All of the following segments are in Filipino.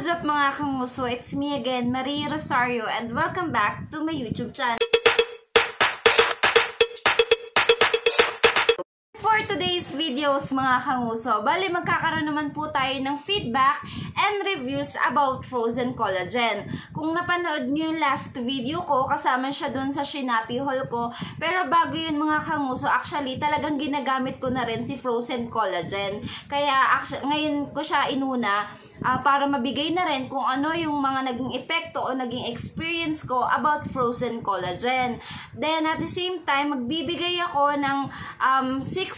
What's up mga kanguso? It's me again, Marie Rosario, and welcome back to my YouTube channel. For today's videos mga kanguso, bali magkakaroon naman po tayo ng feedback and reviews about frozen collagen. Kung napanood niyo yung last video ko, kasama siya dun sa Shinapi haul ko. Pero bago yun mga kanguso, actually talagang ginagamit ko na rin si frozen collagen. Kaya actually, ngayon ko siya inuna uh, para mabigay na rin kung ano yung mga naging epekto o naging experience ko about frozen collagen. Then at the same time, magbibigay ako ng um, 6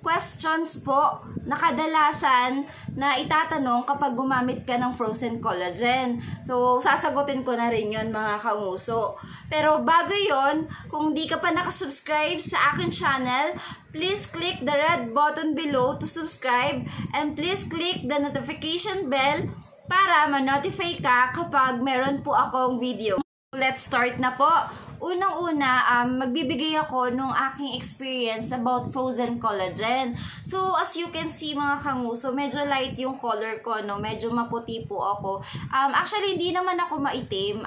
questions po na kadalasan na itatanong kapag gumamit ka ng frozen collagen. So, sasagutin ko na rin yon mga kanguso. Pero bago yon, kung di ka pa nakasubscribe sa akin channel, please click the red button below to subscribe and please click the notification bell para ma-notify ka kapag meron po akong video. Let's start na po. Unang-una, um, magbibigay ako nung aking experience about frozen collagen. So, as you can see mga kanguso, medyo light yung color ko, no? Medyo maputi po ako. Um, actually, hindi naman ako maitim.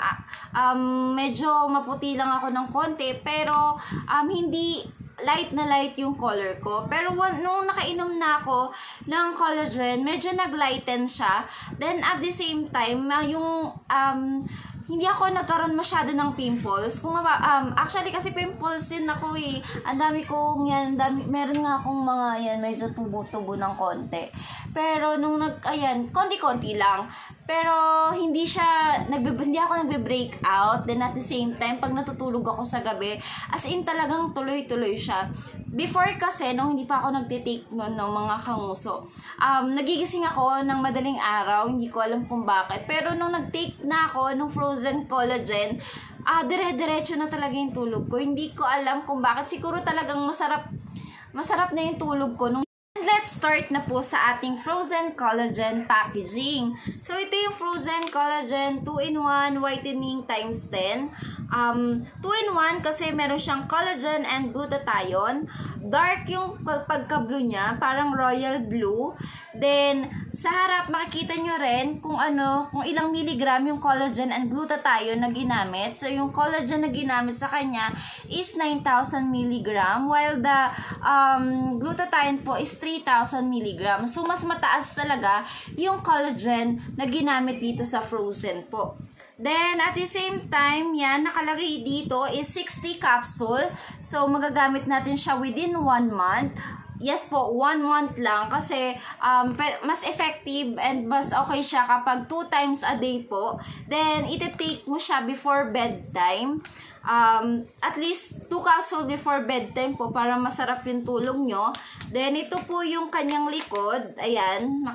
Um, medyo maputi lang ako ng konti, pero um, hindi light na light yung color ko. Pero one, nung nakainom na ako ng collagen, medyo nag-lighten siya. Then, at the same time, yung um, hindi ako nagkaroon masyado ng pimples. Kung um, actually kasi pimples din ako eh. Ang dami kong yan, dami, meron nga akong mga yan, medyo tubo-tubo ng konti. Pero nung nag, ayan, konti-konti lang. Pero hindi siya, nagbe, hindi ako nagbe-break out. Then at the same time, pag natutulog ako sa gabi, as in talagang tuloy-tuloy siya. Before kasi, nung hindi pa ako nagtitake noon ng mga kanguso, um, nagigising ako ng madaling araw, hindi ko alam kung bakit. Pero nung nag-take na ako ng frozen collagen, ah, dire-diretso na talaga yung tulog ko. Hindi ko alam kung bakit. Siguro talagang masarap, masarap na yung tulog ko nung let's start na po sa ating frozen collagen packaging. So, ito yung frozen collagen 2-in-1 whitening times 10. Um, 2-in-1 kasi meron siyang collagen and glutathione. Dark yung pagka-blue niya, parang royal blue. Then, sa harap, makikita nyo rin kung ano, kung ilang milligram yung collagen and glutathione na ginamit. So, yung collagen na ginamit sa kanya is 9,000 milligram, while the um, glutathione po is 3,000 milligram. So, mas mataas talaga yung collagen na ginamit dito sa frozen po. Then, at the same time, yan, nakalagay dito is 60 capsule. So, magagamit natin siya within 1 month yes po, one month lang kasi um, mas effective and mas okay siya kapag two times a day po. Then, iti-take mo siya before bedtime. Um, at least two capsule before bedtime po para masarap yung tulog nyo. Then, ito po yung kanyang likod. Ayan,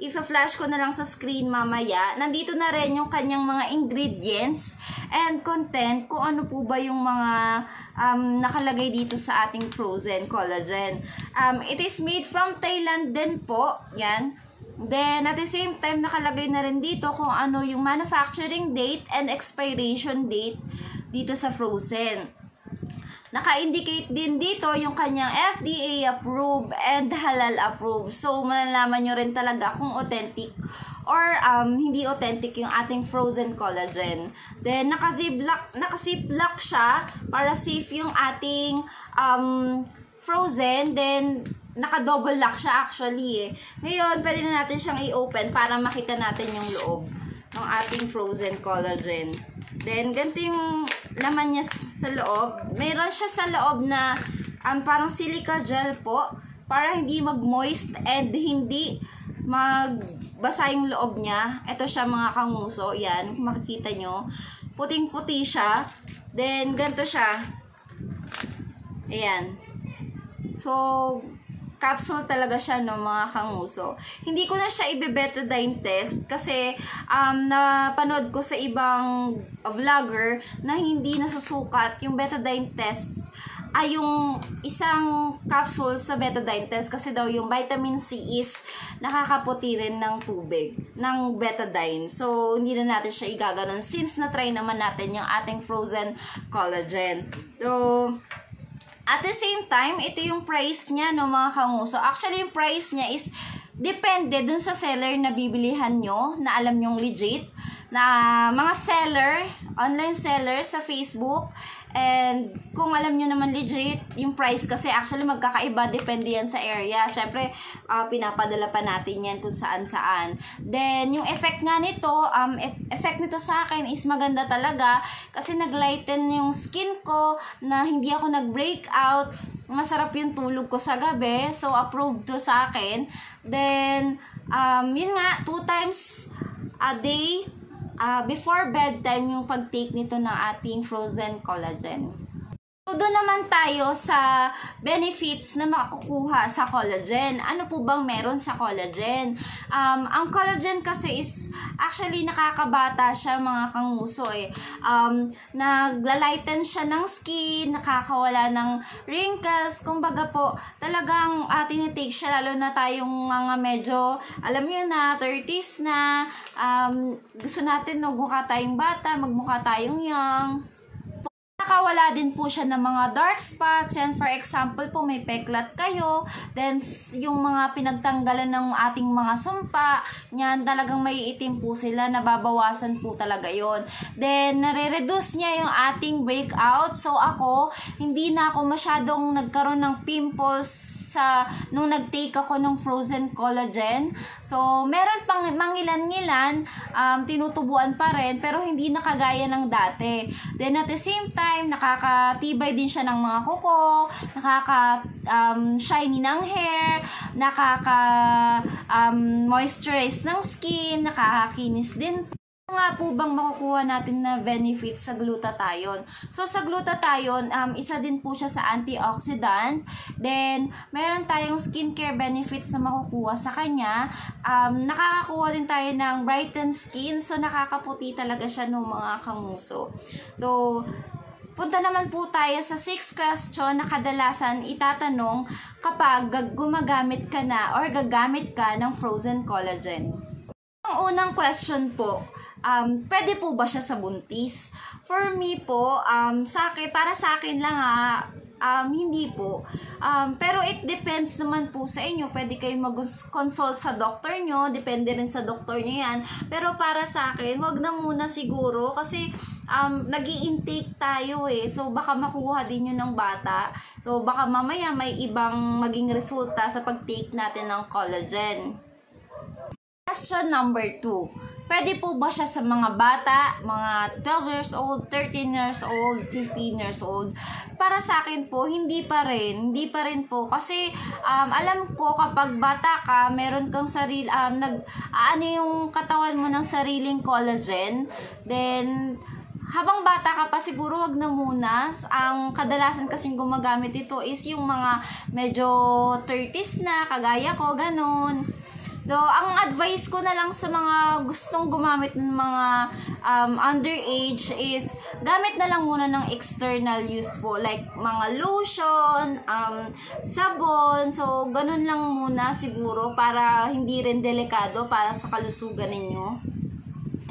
i-flash ko na lang sa screen mamaya. Nandito na rin yung kanyang mga ingredients and content kung ano po ba yung mga um, nakalagay dito sa ating frozen collagen. Um, it is made from Thailand din po. Yan. Then, at the same time, nakalagay na rin dito kung ano yung manufacturing date and expiration date dito sa frozen. Naka-indicate din dito yung kanyang FDA approved and halal approved. So, malalaman nyo rin talaga kung authentic or um, hindi authentic yung ating frozen collagen. Then, naka-ziplock, naka-ziplock siya para safe yung ating um, frozen. Then, naka-double lock siya actually eh. Ngayon, pwede na natin siyang i-open para makita natin yung loob ng ating frozen collagen. Then, ganito yung laman niya sa loob. Meron siya sa loob na um, parang silica gel po para hindi mag-moist and hindi magbasa yung loob niya. Ito siya mga kanguso. Yan, makikita nyo. Puting-puti siya. Then, ganito siya. Ayan. So, capsule talaga siya no mga kanguso. Hindi ko na siya ibe-betadine test kasi um, napanood ko sa ibang vlogger na hindi nasusukat yung betadine tests ay yung isang capsule sa betadine test kasi daw yung vitamin C is nakakaputi rin ng tubig, ng betadine. So, hindi na natin siya igaganon since na-try naman natin yung ating frozen collagen. So, at the same time, ito yung price niya, no, mga kanguso. Actually, yung price niya is depende dun sa seller na bibilihan nyo, na alam nyong legit, na mga seller, online seller sa Facebook, And kung alam nyo naman legit, yung price kasi actually magkakaiba, depende yan sa area. Siyempre, uh, pinapadala pa natin yan kung saan saan. Then, yung effect nga nito, um, e- effect nito sa akin is maganda talaga kasi naglighten yung skin ko na hindi ako nag-breakout. Masarap yung tulog ko sa gabi. So, approved to sa akin. Then, um, yun nga, two times a day, uh, before bedtime yung pag-take nito ng ating frozen collagen. So, doon naman tayo sa benefits na makukuha sa collagen. Ano po bang meron sa collagen? Um, ang collagen kasi is actually nakakabata siya mga kanguso eh. Um, naglalighten siya ng skin, nakakawala ng wrinkles. Kumbaga po, talagang uh, tinitake siya lalo na tayong mga medyo, alam niyo na, 30s na. Um, gusto natin magmukha tayong bata, magmukha tayong young nakawala din po siya ng mga dark spots. Yan, for example po, may peklat kayo. Then, yung mga pinagtanggalan ng ating mga sumpa, yan, talagang may itim po sila. Nababawasan po talaga yon Then, nare-reduce niya yung ating breakout. So, ako, hindi na ako masyadong nagkaroon ng pimples sa nung nag-take ako ng frozen collagen. So, meron pang mangilan-ngilan, um, tinutubuan pa rin, pero hindi na kagaya ng dati. Then at the same time, nakakatibay din siya ng mga kuko, nakaka um, shiny ng hair, nakaka um, moisturize ng skin, nakakakinis din nga po bang makukuha natin na benefits sa glutathione? So, sa glutathione, um, isa din po siya sa antioxidant. Then, meron tayong skincare benefits na makukuha sa kanya. Um, nakakakuha din tayo ng brighten skin. So, nakakaputi talaga siya ng mga kanguso. So, punta naman po tayo sa 6 question na kadalasan itatanong kapag gumagamit ka na or gagamit ka ng frozen collagen. Ang unang question po, um, pwede po ba siya sa buntis? For me po, um, sa akin, para sa akin lang ha, um, hindi po. Um, pero it depends naman po sa inyo. Pwede kayo mag-consult sa doctor nyo. Depende rin sa doctor nyo yan. Pero para sa akin, wag na muna siguro. Kasi um, nag intake tayo eh. So, baka makuha din yun ng bata. So, baka mamaya may ibang maging resulta sa pag-take natin ng collagen. Question number 2 Pwede po ba siya sa mga bata, mga 12 years old, 13 years old, 15 years old? Para sa akin po, hindi pa rin. Hindi pa rin po. Kasi um, alam ko kapag bata ka, meron kang sarili, um, nag, ano yung katawan mo ng sariling collagen. Then, habang bata ka pa, siguro wag na muna. Ang kadalasan kasing gumagamit ito is yung mga medyo 30s na, kagaya ko, ganun. So, ang advice ko na lang sa mga gustong gumamit ng mga um, underage is gamit na lang muna ng external use po. Like mga lotion, um, sabon. So, ganun lang muna siguro para hindi rin delikado para sa kalusugan ninyo.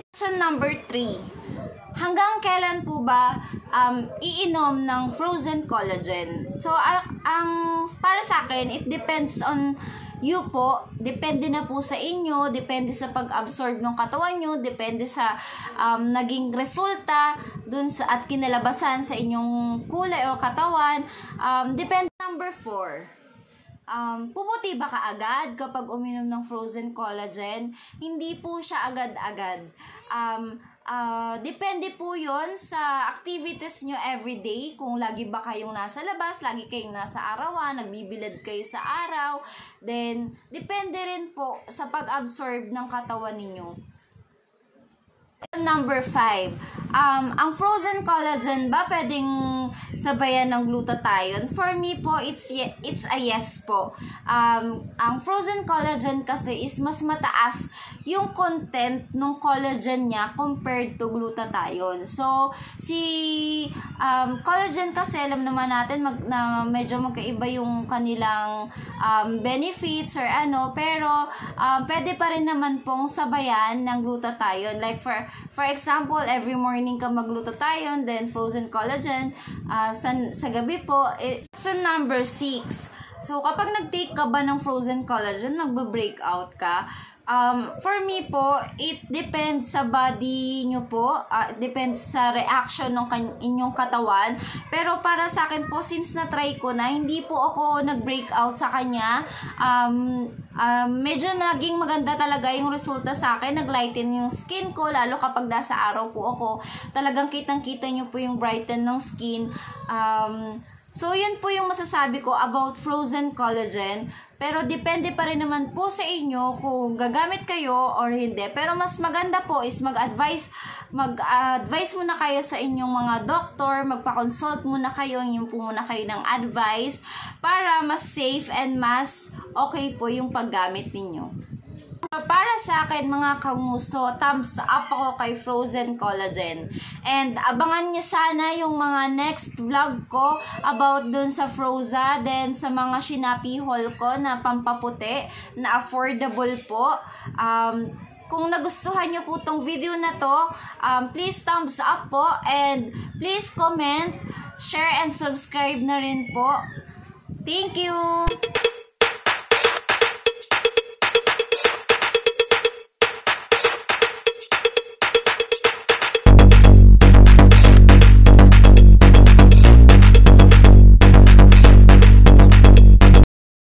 Question number 3. Hanggang kailan po ba um, iinom ng frozen collagen? So, ang, ang para sa akin, it depends on you po, depende na po sa inyo, depende sa pag-absorb ng katawan nyo, depende sa um, naging resulta dun sa at kinalabasan sa inyong kulay o katawan. Um, depende number 4. Um, pumuti ba kaagad kapag uminom ng frozen collagen? Hindi po siya agad-agad. Um, Uh, depende po yon sa activities nyo everyday. Kung lagi ba kayong nasa labas, lagi kayong nasa arawan, nagbibilad kayo sa araw. Then, depende rin po sa pag-absorb ng katawan ninyo. Number 5. Um, ang frozen collagen ba pwedeng sabayan ng glutathione? For me po, it's, it's a yes po. Um, ang frozen collagen kasi is mas mataas yung content ng collagen niya compared to glutathione. So, si um, collagen kasi, alam naman natin mag, na medyo magkaiba yung kanilang um, benefits or ano, pero um, pwede pa rin naman pong sabayan ng glutathione. Like for For example, every morning ka mag-glutathione, then frozen collagen. Uh, sa, sa gabi po, question number 6. So, kapag nag-take ka ba ng frozen collagen, magbe-breakout ka. Um, for me po, it depends sa body nyo po. Uh, depends sa reaction ng inyong katawan. Pero para sa akin po, since na-try ko na, hindi po ako nag-breakout sa kanya. Um, um, medyo naging maganda talaga yung resulta sa akin. Nag-lighten yung skin ko, lalo kapag nasa araw po ako. Talagang kitang-kita nyo po yung brighten ng skin. Um, So, yun po yung masasabi ko about frozen collagen. Pero depende pa rin naman po sa inyo kung gagamit kayo or hindi. Pero mas maganda po is mag-advise mag-advise muna kayo sa inyong mga doktor, magpa-consult muna kayo, yung po muna kayo ng advice para mas safe and mas okay po yung paggamit ninyo. Para sa akin mga kanguso, thumbs up ako kay Frozen Collagen. And abangan niyo sana yung mga next vlog ko about dun sa Froza, then sa mga Shinapi haul ko na pampaputi, na affordable po. Um, kung nagustuhan niyo po tong video na to, um, please thumbs up po and please comment, share and subscribe na rin po. Thank you!